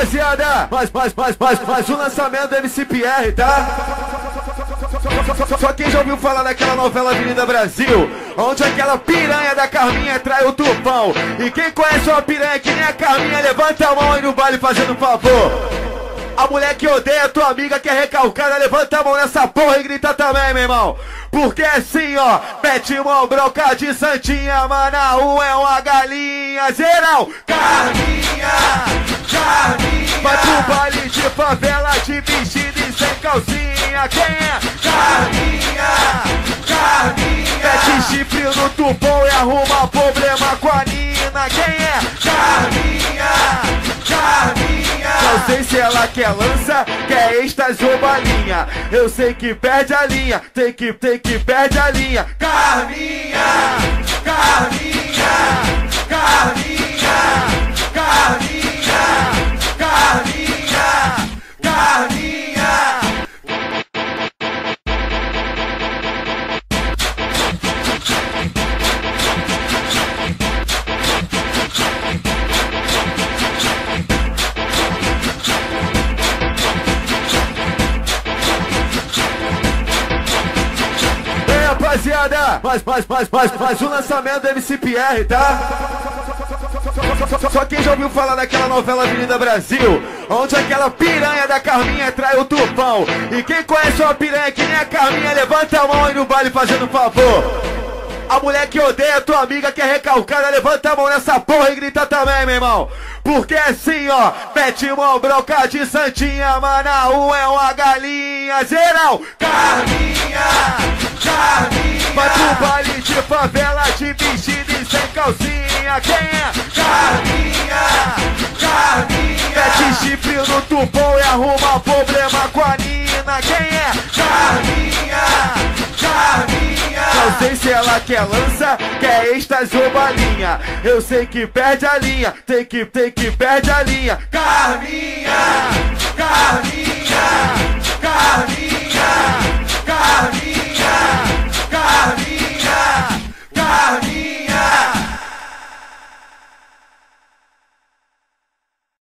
rapaziada, mais, mais, mais, mais, mais um lançamento do MCPR, tá? Só quem já ouviu falar daquela novela Avenida Brasil, onde aquela piranha da Carminha trai o tufão. E quem conhece uma piranha que nem a Carminha, levanta a mão aí no baile fazendo favor. A mulher que odeia tua amiga que é recalcada, levanta a mão nessa porra e grita também, meu irmão. Porque assim, ó, mete mão broca de Santinha, Manaú é uma galinha. Geral, Carminha. Favela de vestido e sem calcinha. Quem é? Carminha, Carminha. Mete chifre no tubão e arruma problema com a Nina. Quem é? Carminha, Carminha. Não sei se ela quer lança, quer êxtase ou balinha. Eu sei que perde a linha, tem que, tem que perde a linha. Carminha, Carminha, rapaziada, mais, mais, mais, mais, mais um lançamento do MCPR, tá? Só quem já ouviu falar daquela novela Avenida Brasil, onde aquela piranha da Carminha trai o tufão. E quem conhece uma piranha que nem a Carminha, levanta a mão aí no baile fazendo favor. A mulher que odeia tua amiga que é recalcada, levanta a mão nessa porra e grita também, meu irmão. Porque assim, ó, mete mão broca de Santinha, Manaú é uma galinha. Geral, Carminha, Carminha. Vai pro baile de favela de vestido e sem calcinha. Quem é? Carminha, Carminha. Mete chifre no tubão e arruma problema com a Nina. Quem é? Carminha, Carminha. Não sei se ela quer lança, quer êxtase ou balinha. Eu sei que perde a linha, tem que, tem que perde a linha. Carminha, Carminha.